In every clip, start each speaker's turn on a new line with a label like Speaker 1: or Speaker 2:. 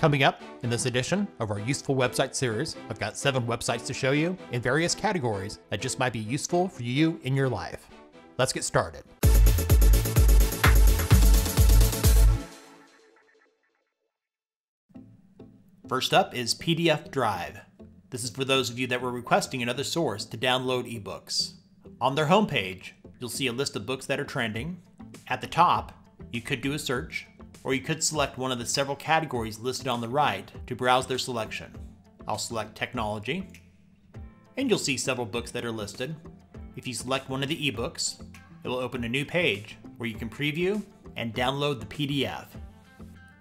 Speaker 1: Coming up in this edition of our Useful Website series, I've got seven websites to show you in various categories that just might be useful for you in your life. Let's get started. First up is PDF Drive. This is for those of you that were requesting another source to download ebooks. On their homepage, you'll see a list of books that are trending. At the top, you could do a search, or you could select one of the several categories listed on the right to browse their selection. I'll select Technology, and you'll see several books that are listed. If you select one of the ebooks, it will open a new page where you can preview and download the PDF.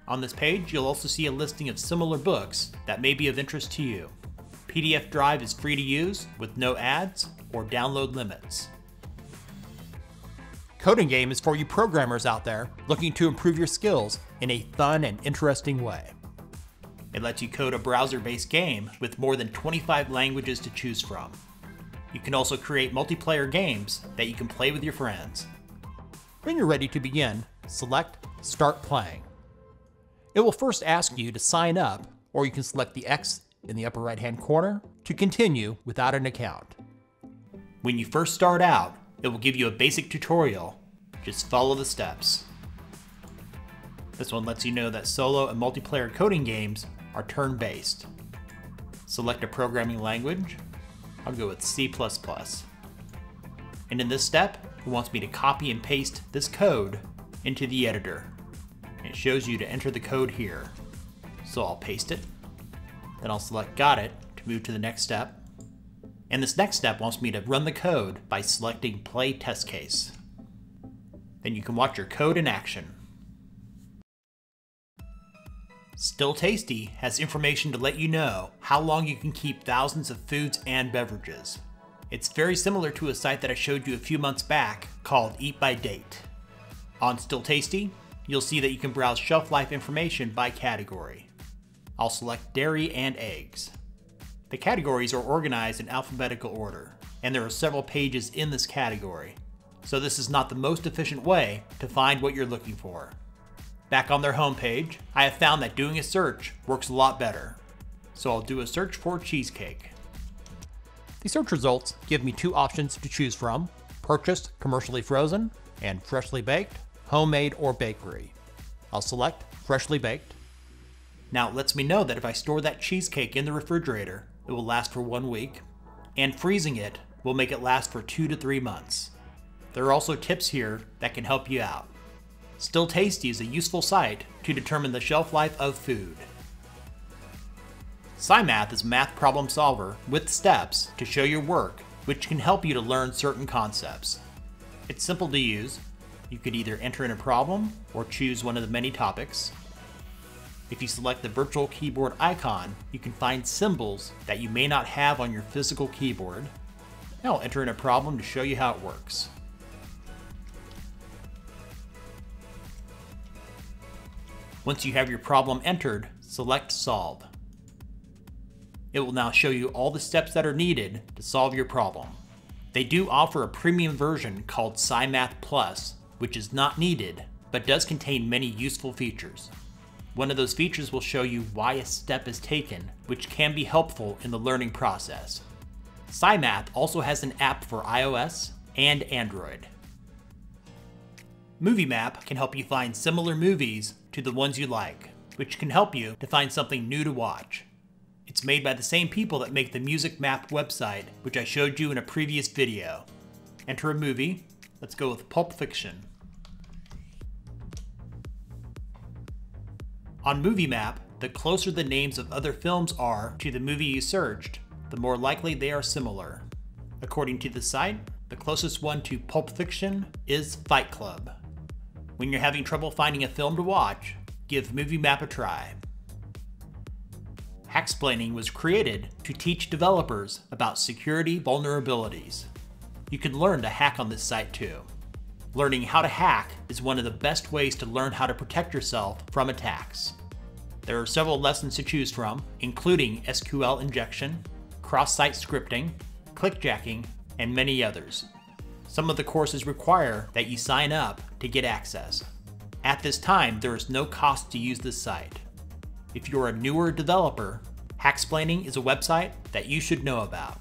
Speaker 1: On this page, you'll also see a listing of similar books that may be of interest to you. PDF Drive is free to use with no ads or download limits. CodinGame is for you programmers out there looking to improve your skills in a fun and interesting way. It lets you code a browser based game with more than 25 languages to choose from. You can also create multiplayer games that you can play with your friends. When you're ready to begin, select Start Playing. It will first ask you to sign up, or you can select the X in the upper right hand corner to continue without an account. When you first start out, it will give you a basic tutorial. Just follow the steps. This one lets you know that solo and multiplayer coding games are turn-based. Select a programming language. I'll go with C++. And in this step, it wants me to copy and paste this code into the editor. It shows you to enter the code here. So I'll paste it, then I'll select Got It to move to the next step, and this next step wants me to run the code by selecting Play Test Case. Then you can watch your code in action. Still Tasty has information to let you know how long you can keep thousands of foods and beverages. It's very similar to a site that I showed you a few months back called Eat by Date. On Still Tasty, you'll see that you can browse shelf life information by category. I'll select dairy and eggs. The categories are organized in alphabetical order, and there are several pages in this category, so this is not the most efficient way to find what you're looking for. Back on their homepage, I have found that doing a search works a lot better, so I'll do a search for cheesecake. The search results give me two options to choose from, purchased commercially frozen and freshly baked, homemade or bakery. I'll select freshly baked. Now it lets me know that if I store that cheesecake in the refrigerator, it will last for one week, and freezing it will make it last for two to three months. There are also tips here that can help you out. Still Tasty is a useful site to determine the shelf life of food. Cymath is a math problem solver with steps to show your work, which can help you to learn certain concepts. It's simple to use. You could either enter in a problem or choose one of the many topics. If you select the virtual keyboard icon, you can find symbols that you may not have on your physical keyboard. I'll enter in a problem to show you how it works. Once you have your problem entered, select Solve. It will now show you all the steps that are needed to solve your problem. They do offer a premium version called Cymath Plus, which is not needed, but does contain many useful features. One of those features will show you why a step is taken, which can be helpful in the learning process. Cymath also has an app for iOS and Android. Movie Map can help you find similar movies to the ones you like, which can help you to find something new to watch. It's made by the same people that make the Music Map website, which I showed you in a previous video. Enter a movie. Let's go with Pulp Fiction. On Movie Map, the closer the names of other films are to the movie you searched, the more likely they are similar. According to the site, the closest one to Pulp Fiction is Fight Club. When you're having trouble finding a film to watch, give Movie Map a try. Hacksplaining was created to teach developers about security vulnerabilities. You can learn to hack on this site too. Learning how to hack is one of the best ways to learn how to protect yourself from attacks. There are several lessons to choose from, including SQL injection, cross-site scripting, clickjacking, and many others. Some of the courses require that you sign up to get access. At this time, there is no cost to use this site. If you're a newer developer, Hacksplaining is a website that you should know about.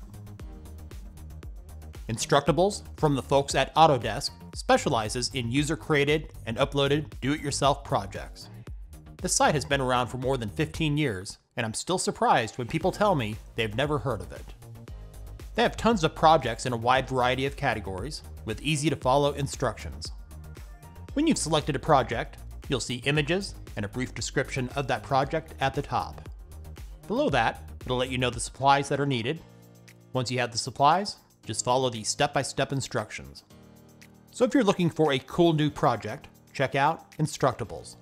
Speaker 1: Instructables from the folks at Autodesk specializes in user created and uploaded do it yourself projects. This site has been around for more than 15 years, and I'm still surprised when people tell me they've never heard of it. They have tons of projects in a wide variety of categories, with easy to follow instructions. When you've selected a project, you'll see images and a brief description of that project at the top. Below that, it'll let you know the supplies that are needed. Once you have the supplies, just follow the step-by-step instructions. So if you're looking for a cool new project, check out Instructables.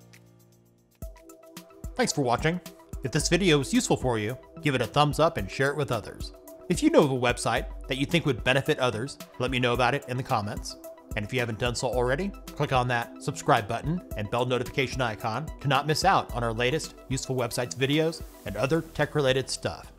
Speaker 1: Thanks for watching. If this video was useful for you, give it a thumbs up and share it with others. If you know of a website that you think would benefit others, let me know about it in the comments. And if you haven't done so already, click on that subscribe button and bell notification icon to not miss out on our latest useful websites videos and other tech related stuff.